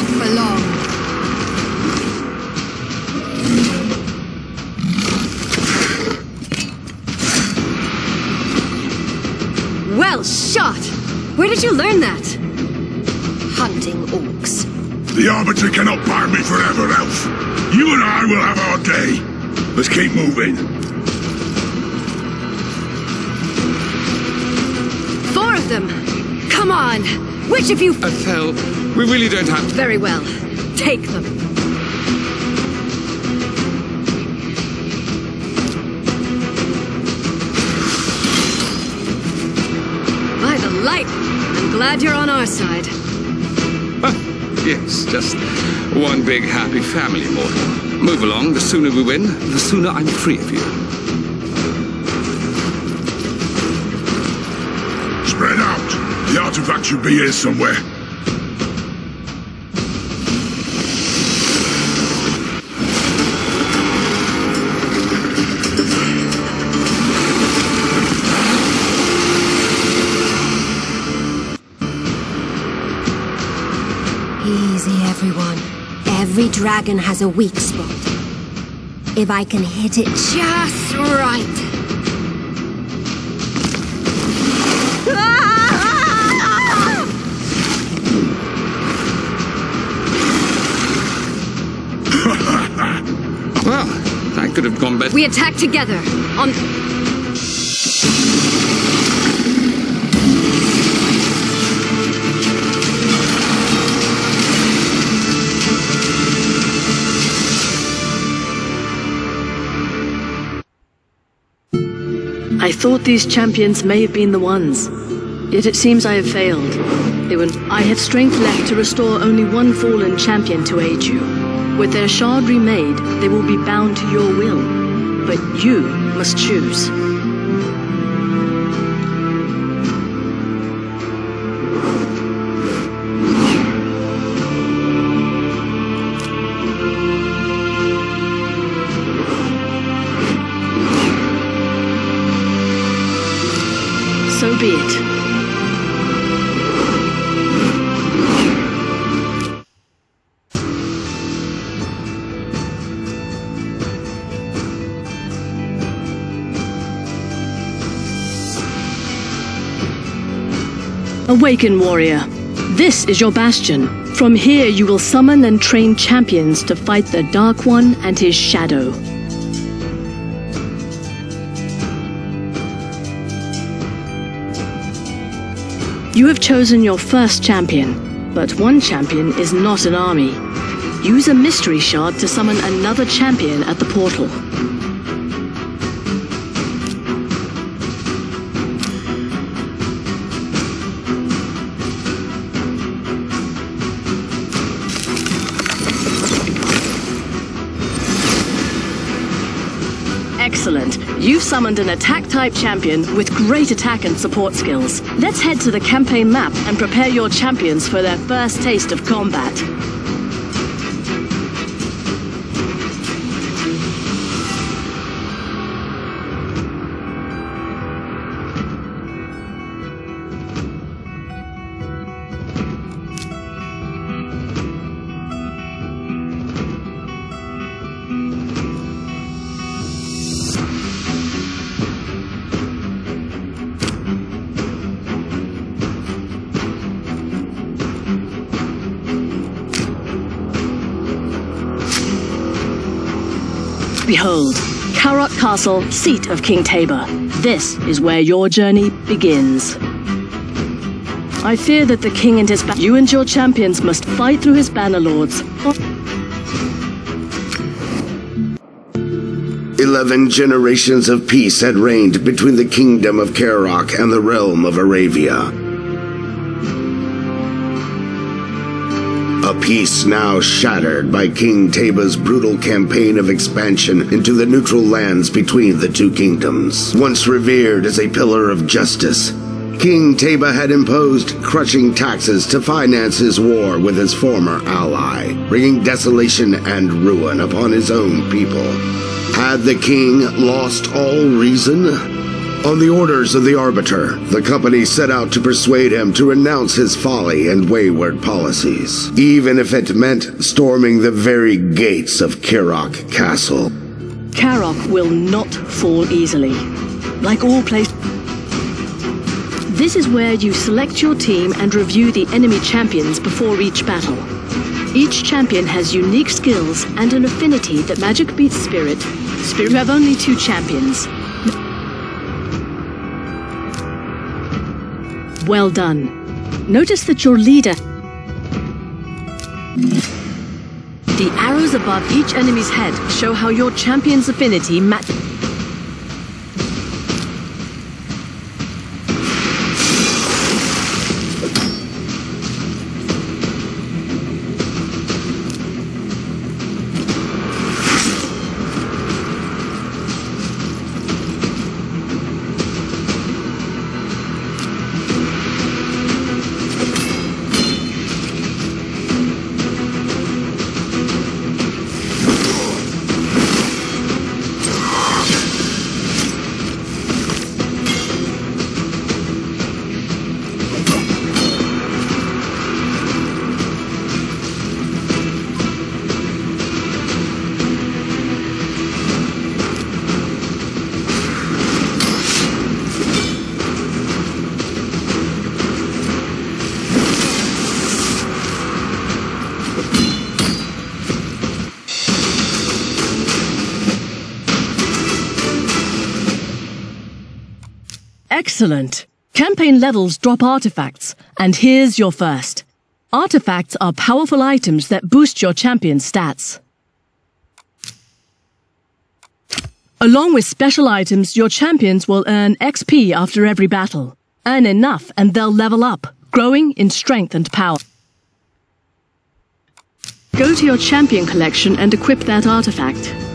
not for long. Well shot! Where did you learn that? Hunting orcs. The Arbiter cannot bar me forever, Elf. You and I will have our day. Let's keep moving. Four of them! Come on! Which of you... Athel, we really don't have to... Very well. Take them. By the light! I'm glad you're on our side. Yes, just one big happy family, mortal. Move along. The sooner we win, the sooner I'm free of you. Artifact should be here somewhere. Easy, everyone. Every dragon has a weak spot. If I can hit it just right. That could have gone better. We attack together. On... I thought these champions may have been the ones. Yet it seems I have failed. They were... I have strength left to restore only one fallen champion to aid you. With their shard remade, they will be bound to your will. But you must choose. So be it. Awaken, warrior. This is your bastion. From here you will summon and train champions to fight the Dark One and his shadow. You have chosen your first champion, but one champion is not an army. Use a mystery shard to summon another champion at the portal. You've summoned an attack type champion with great attack and support skills. Let's head to the campaign map and prepare your champions for their first taste of combat. Behold, Kaerok Castle, seat of King Tabor. This is where your journey begins. I fear that the king and his you and your champions must fight through his banner lords. Eleven generations of peace had reigned between the kingdom of Kaerok and the realm of Aravia. A peace now shattered by King Taba's brutal campaign of expansion into the neutral lands between the two kingdoms. Once revered as a pillar of justice, King Taba had imposed crushing taxes to finance his war with his former ally, bringing desolation and ruin upon his own people. Had the king lost all reason? On the orders of the Arbiter, the company set out to persuade him to renounce his folly and wayward policies, even if it meant storming the very gates of Kaerok Castle. Kaerok will not fall easily. Like all places. This is where you select your team and review the enemy champions before each battle. Each champion has unique skills and an affinity that magic beats spirit. Spirit you have only two champions. Well done. Notice that your leader... The arrows above each enemy's head show how your champion's affinity matches... Excellent. Campaign levels drop artifacts, and here's your first. Artifacts are powerful items that boost your champion's stats. Along with special items, your champions will earn XP after every battle. Earn enough and they'll level up, growing in strength and power. Go to your champion collection and equip that artifact.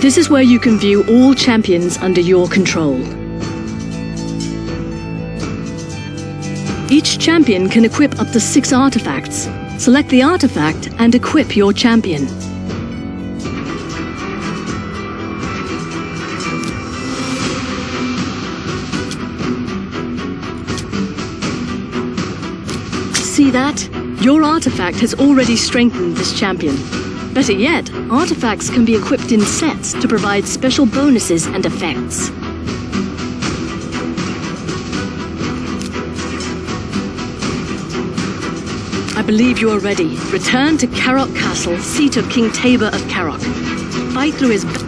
This is where you can view all champions under your control. Each champion can equip up to six artifacts. Select the artifact and equip your champion. See that? Your artifact has already strengthened this champion. Better yet, artifacts can be equipped in sets to provide special bonuses and effects. I believe you are ready. Return to Kaerok Castle, seat of King Tabor of Kaerok. Fight through his...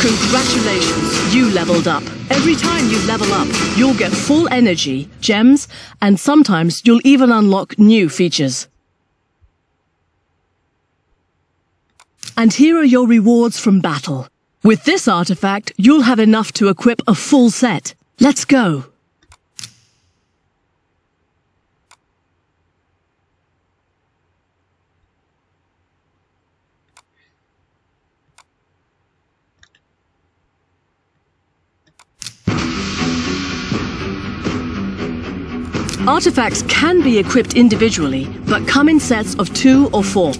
Congratulations, you leveled up. Every time you level up, you'll get full energy, gems, and sometimes you'll even unlock new features. And here are your rewards from battle. With this artifact, you'll have enough to equip a full set. Let's go. Mm-hmm. Artifacts can be equipped individually, but come in sets of two or four.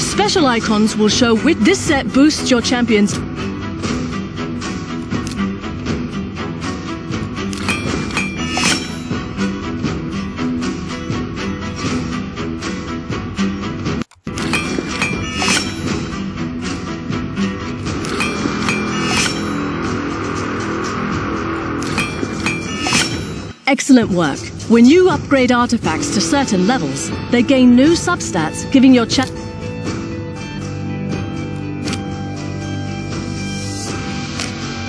Special icons will show which this set boosts your champion's Excellent work. When you upgrade artifacts to certain levels, they gain new substats, giving your cha-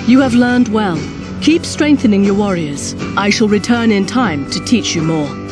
You have learned well. Keep strengthening your warriors. I shall return in time to teach you more.